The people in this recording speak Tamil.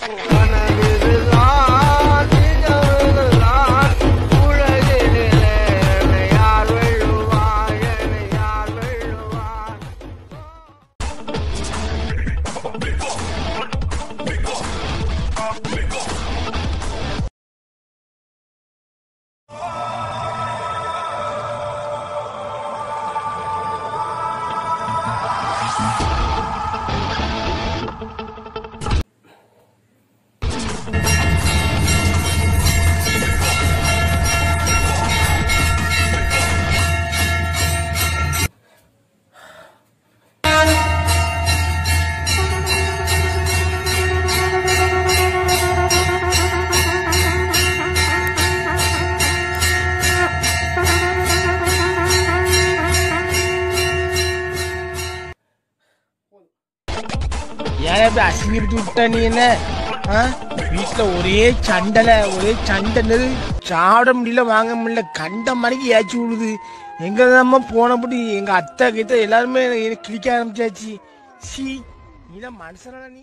Tanggal. ஏன் எப்படி அசிங்கி விட்ட நீ என்ன வீட்டுல ஒரே சண்டல ஒரே சண்டை சாப்பிட முடியல வாங்க முடியல கண்ட மணிக்கு ஏச்சி விடுது எங்க நம்ம போனபடி எங்க அத்தை கிட்ட எல்லாருமே கிழிக்க ஆரம்பிச்சாச்சு. சி நீ மனுஷனா நீ.